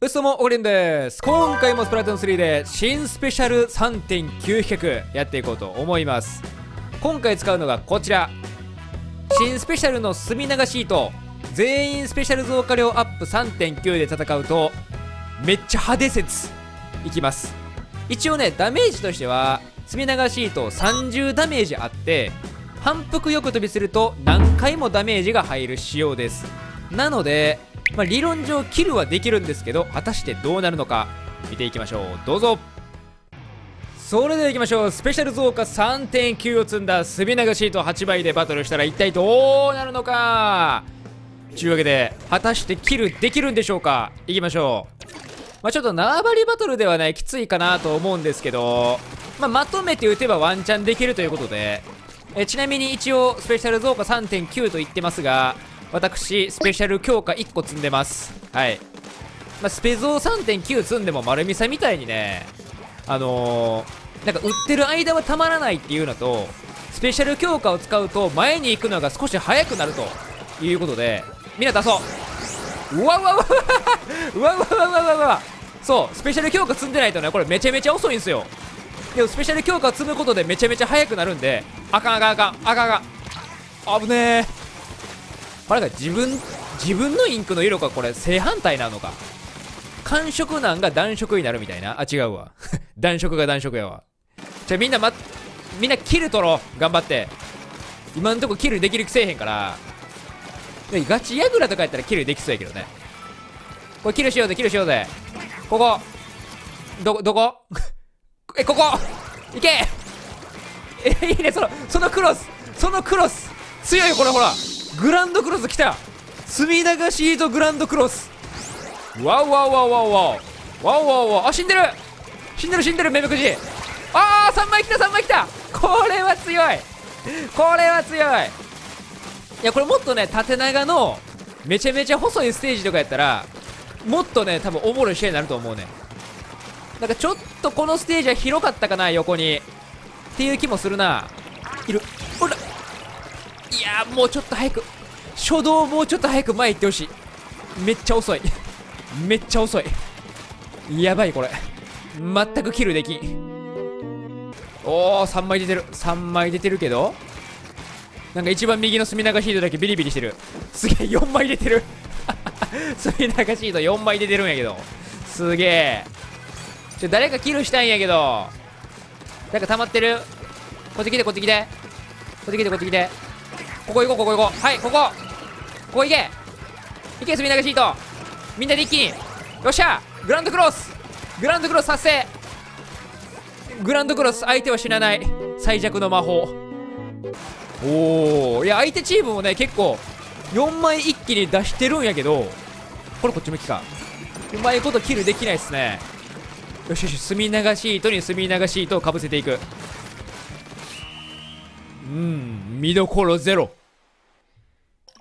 うそもおりんです。今回もスプラトゥーン3で新スペシャル3.9比較やっていこうと思います。今回使うのがこちら。新スペシャルの墨流シート。全員スペシャル増加量アップ3.9で戦うとめっちゃ派手説。いきます。一応ねダメージとしては墨流シート30ダメージあって反復よく飛びすると何回もダメージが入る仕様です。なのでまあ、理論上キルはできるんですけど果たしてどうなるのか見ていきましょう。どうぞ。それではいきましょう。スペシャル増加3.9を積んだ墨流シート8倍でバトルしたら一体どうなるのか。というわけで果たしてキルできるんでしょうか。いきましょう。まあ、ちょっと縄張りバトルではないきついかなと思うんですけど、まあ、まとめて打てばワンチャンできるということで。えちなみに一応スペシャル増加3.9と言ってますが私スペシャル強化1個積んでます。はい。まあ、スペゾー3.9積んでも丸見さみたいにねあのー、なんか売ってる間はたまらないっていうのとスペシャル強化を使うと前に行くのが少し速くなるということでみんな出そう。うわうわうわうわうわうわうわうわうわそうスペシャル強化積んでないとねこれめちゃめちゃ遅いんですよ。でもスペシャル強化積むことでめちゃめちゃ速くなるんであかんあかんあかんあかんあかん。危ねえ。これが自分自分のインクの色がこれ正反対なのか。寒色なんが暖色になるみたいな。あ違うわ。暖色が暖色やわ。じゃあみんなまみんなキル取ろう。頑張って。今んとこキルできる気せえへんから。ガチヤグラとかやったらキルできそうやけどね。これキルしようぜキルしようぜここ。どどこ？えここ。いけ。えいいね。そのそのクロス。そのクロス。強いよこれほら。グランドクロス来た。隅流シートグランドクロス。わうわうわうわ。うわうわうわうわ。あ死んでる。死んでる死んでるめめくじあー3枚来た3枚来た。これは強い。これは強い。いやこれもっとね縦長のめちゃめちゃ細いステージとかやったらもっとね多分おもろい試合になると思うね。なんかちょっとこのステージは広かったかな横に。っていう気もするな。いる。ほら。いやもうちょっと早く。初動もうちょっと早く前行ってほしい。めっちゃ遅い。めっちゃ遅い。やばいこれ。全くキルできん。おお3枚出てる。3枚出てるけど。なんか一番右の隅流シートだけビリビリしてる。すげえ4枚出てる。隅流シート4枚出てるんやけど。すげえ。ちょ誰かキルしたいんやけど。誰か溜まってる。こっち来てこっち来て。こっち来てこっち来て。ここ行こうここ行こう。はいここ。ここ行け行け隅流シート。みんなで一気に。よっしゃ。グランドクロス。グランドクロス発生グランドクロス相手は死なない。最弱の魔法。おおいや相手チームもね結構4枚一気に出してるんやけどこれこっち向きか。うまいことキルできないっすね。よしよし墨流シートに墨流シートをかぶせていく。うん見どころゼロ。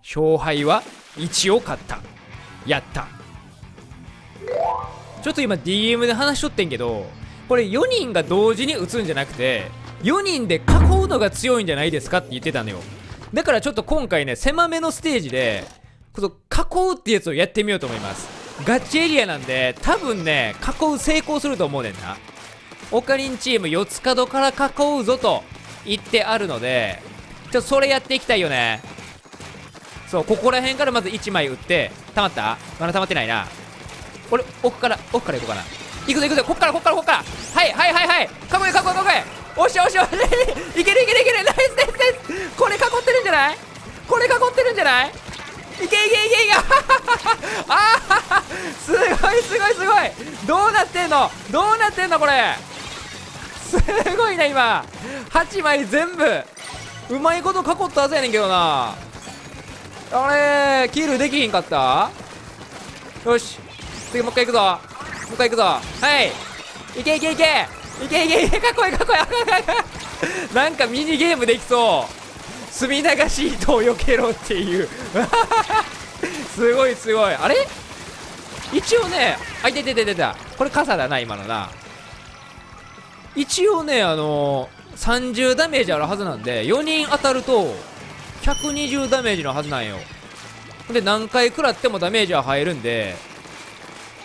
勝敗は1を勝った。やった。ちょっと今 DM で話しとってんけどこれ4人が同時に打つんじゃなくて4人で囲うのが強いんじゃないですかって言ってたのよ。だからちょっと今回ね狭めのステージでこの囲うってやつをやってみようと思います。ガチエリアなんで多分ね囲う成功すると思うねんな。オカリンチーム四つ角から囲うぞと言ってあるのでちょっとそれやっていきたいよね。そうここら辺からまず1枚打ってたまった？まだたまってないな。俺奥から奥から行こうかな。行くぞ行くぞ。こっからこっからこっから。はいはいはいはい。かっこいいかっこいいかっこいいおしおしおしいけるいけるいける。ナイスナイスナイス。これ囲ってるんじゃない？これ囲ってるんじゃない？いけいけいけいけ。ああ すごいすごいすごい。どうなってんの？どうなってんのこれ？すごいな今。8枚全部。うまいこと囲ったはずやねんけどな。あれキルできひんかった？よし。次もう一回行くぞ。もう一回行くぞ。はい。いけいけいけ。いけいけいけ。かっこいいかっこいい。なんかミニゲームできそう。墨流シートを避けろっていう。すごいすごい。あれ？一応ねあいててててたこれ傘だな今のな。一応ねあのー、30ダメージあるはずなんで4人当たると120ダメージのはずなんよ。で何回食らってもダメージは入るんで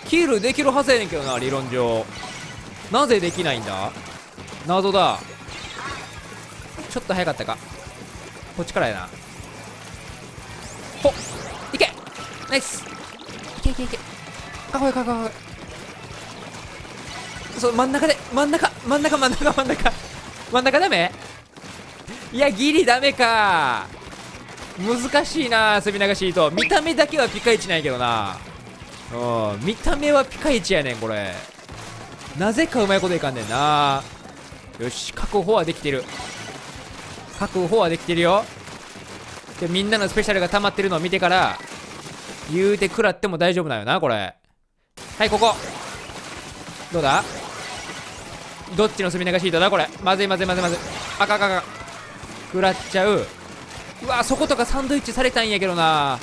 キルできるはずやねんけどな理論上。なぜできないんだ？謎だ。ちょっと早かったか。こっちからやな。ほっ。いけ。ナイス。いけいけいけ。かっこいかこいいかっこいい。そう真ん中で。真ん中。真ん中真ん中真ん中。真ん中ダメ？いやギリダメか。難しいな隅流し糸見た目だけはピカイチなんやけどな。うん見た目はピカイチやねんこれ。なぜかうまいこといかんねんな。よし確保はできてる。確保はできてるよ。でみんなのスペシャルが溜まってるのを見てから言うて食らっても大丈夫なよなこれ。はいここ。どうだ？どっちの隅流し糸だこれ。まずいまずいまずいまずい。あかんかか食らっちゃう。うわそことかサンドイッチされたんやけどな。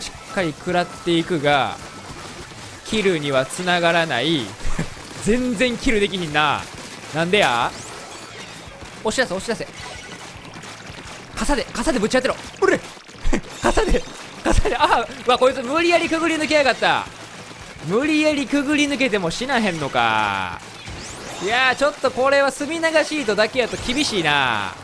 しっかり食らっていくがキルにはつながらない。全然キルできひんな。なんでや？押し出せ押し出せ。傘で傘でぶち当てろ。うれ。傘で傘で。あうわこいつ無理やりくぐり抜けやがった。無理やりくぐり抜けても死なへんのか。いやーちょっとこれは墨流し糸だけやと厳しいな。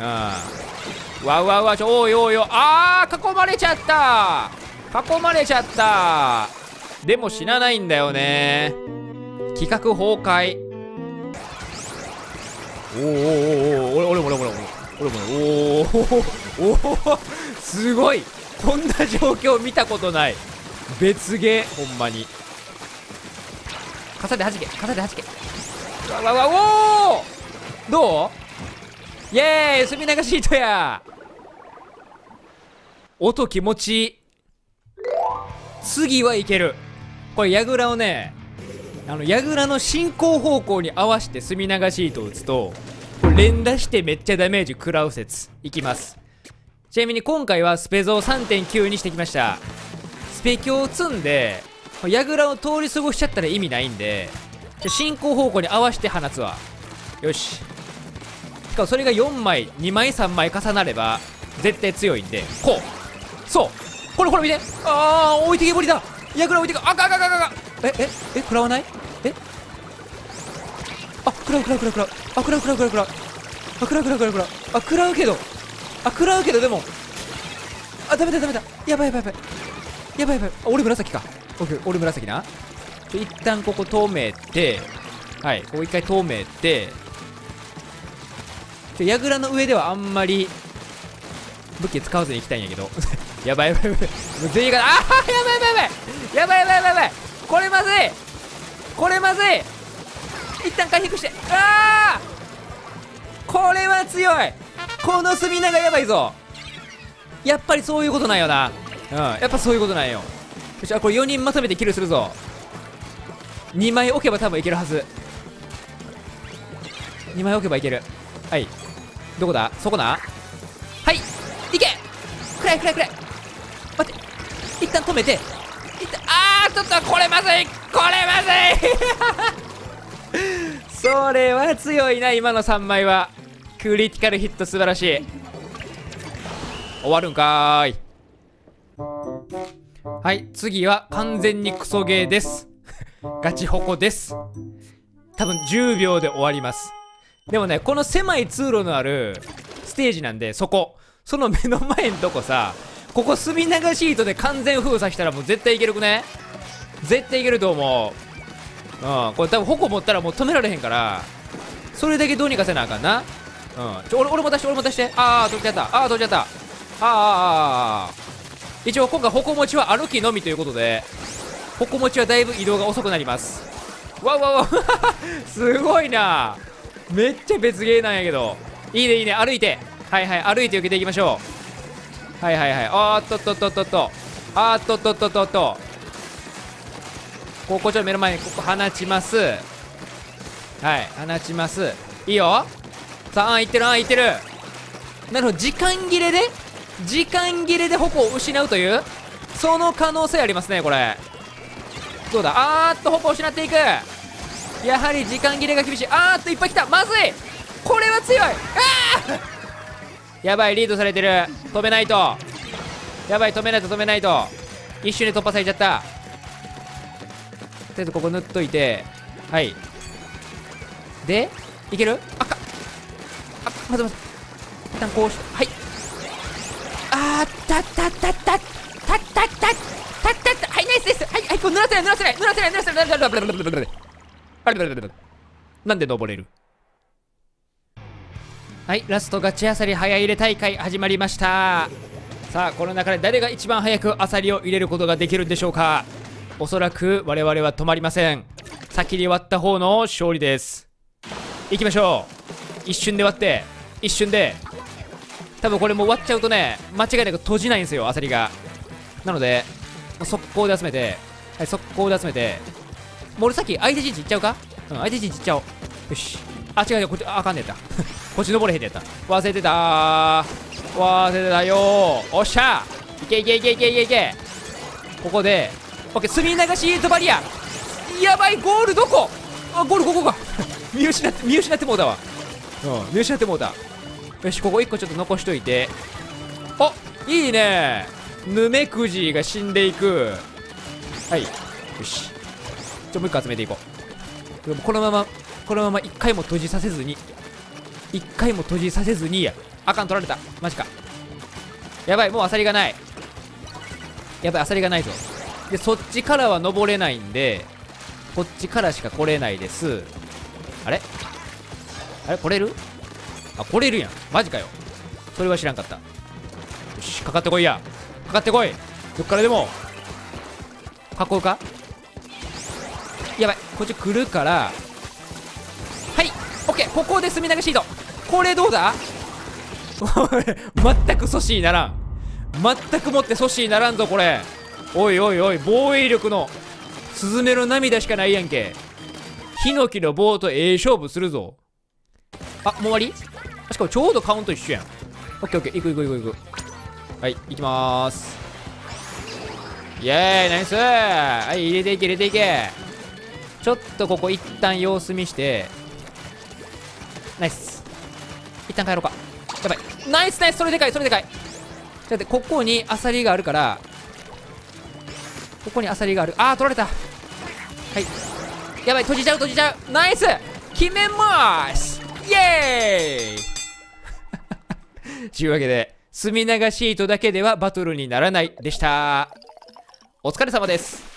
うん。わうわうわちょおいおいおい。あー囲まれちゃった。囲まれちゃった。でも死なないんだよね。企画崩壊。おーおーおーおー。俺も俺も俺も俺も。おーおーすごい。こんな状況見たことない。別ゲーほんまに。傘で弾け傘で弾け。わわわおおどう？イエーイ墨流し糸や。音気持ちいい。次はいける。これ櫓をねあの櫓の進行方向に合わせて墨流し糸を打つとこれ連打してめっちゃダメージ食らう説いきます。ちなみに今回はスペゾー3.9にしてきました。スペ強を積んで櫓を通り過ごしちゃったら意味ないんで進行方向に合わせて放つわ。よし。かもそれが4枚2枚3枚重なれば絶対強いんでこう。そう。これこれ見て。ああ置いてけぼりだ。櫓置いてけあかあかあかあかえええ食らわない？え？あ食らう食らう食らう食らう。あ食らう食らう食らう食らう。あ食らう食らう食らう。食らうあ食らうけど。あ食らうけどでも。あダメだダメだ。やばいやばいやばい。やばいやばい。俺紫か。オッケー俺紫な。一旦ここ透明って。はいここ一回透明って。ちょ櫓の上ではあんまり武器使わずに行きたいんやけど。やばいやばいやばい。もう全員があーやばいやばいやばい。やばいやばいやばい。これまずい。これまずい。一旦回復して。ああこれは強い。この隅長やばいぞ。やっぱりそういうことなんよな。うん。やっぱそういうことなんよ。よしあこれ4人まとめてキルするぞ。2枚置けば多分いけるはず。2枚置けばいける。はい。どこだ？そこな？はいいけ！くらいくらいくらい待って一旦止めて一旦あーちょっとこれまずい！これまずい！それは強いな今の3枚は。クリティカルヒット素晴らしい。終わるんかーい。はい次は完全にクソゲーです。ガチホコです。多分10秒で終わります。でもねこの狭い通路のあるステージなんでそこ。その目の前んとこさここ墨流し糸で完全封鎖したらもう絶対いけるくね？絶対いけると思う。うんこれ多分矛持ったらもう止められへんからそれだけどうにかせなあかんな。うんちょ俺俺も出して俺も出して。ああ取っちゃった。ああ取っちゃった。あーあ一応今回矛持ちは歩きのみということで矛持ちはだいぶ移動が遅くなります。わうわわ。すごいな。めっちゃ別ゲーなんやけど。いいねいいね。歩いて。はいはい歩いて受けていきましょう。はいはいはい。あーっとっとっとっとっと。あーっとっとっとっとっと。ここちょっと目の前にここ放ちます。はい放ちます。いいよ。さああんいってるあいってる。なるほど時間切れで？時間切れで矛を失うという？その可能性ありますねこれ。どうだ？あーっと矛を失っていく。やはり時間切れが厳しい。あーっといっぱい来た。まずい。これは強い。あー！やばいリードされてる。止めないと。やばい止めないと止めないと。一瞬で突破されちゃった。とりあえずここ塗っといて。はい。でいける？あか。あ待って待って。一旦こうしてはい。あーたったったったったったったったった。はいナイスです。はいはいこう濡らせない濡らせない濡らせない濡らせない。濡らせない濡らせない濡らせないなんで登れる？はいラストガチアサリ早入れ大会始まりました。さあこの中で誰が一番早くアサリを入れることができるんでしょうか？おそらく我々は止まりません。先に割った方の勝利です。行きましょう。一瞬で割って一瞬で。多分これもう割っちゃうとね間違いなく閉じないんですよアサリが。なので速攻で集めてはい速攻で集めてもう俺さっき相手陣地行っちゃうか？うん相手陣地行っちゃおう。よし。あ違う違うこっちああかんねやった。こっち登れへんねやった。忘れてた。忘れてたよ。おっしゃ。いけいけいけいけいけいけ。ここでオッケー墨流しヒートバリアやばいゴールどこ？あゴールここか。見失って見失ってもうたわ。うん見失ってもうた。よしここ1個ちょっと残しといて。あいいね。ヌメクジが死んでいく。はい。よし。ちょもう1個集めていこう。でもこのままこのまま1回も閉じさせずに1回も閉じさせずにあかん取られた。マジか。やばいもうアサリがない。やばいアサリがないぞ。でそっちからは登れないんでこっちからしか来れないです。あれ？あれ？来れる？あ来れるやん。マジかよ。それは知らんかった。よしかかってこいや。かかってこい。どっからでも。囲うか？やばい。こっち来るから。はい。オッケーここで墨流シートこれどうだ？おい全く阻止にならん。全くもって阻止にならんぞこれ。おいおいおい防衛力のスズメの涙しかないやんけ。ヒノキの棒とええ勝負するぞ。あもう終わり？しかもちょうどカウント一緒やん。オッケーオッケーいくいくいくいく。はい行きまーす。イエーイナイス。はい入れていけ入れていけ。ちょっとここ一旦様子見して。ナイス。一旦帰ろうか。やばい。ナイスナイス。それでかいそれでかい。だってここにアサリがあるから。ここにアサリがある。あー取られた。はい。やばい閉じちゃう閉じちゃう。ナイス。決めます。イエーイ。というわけで墨流シートだけではバトルにならないでした。お疲れ様です。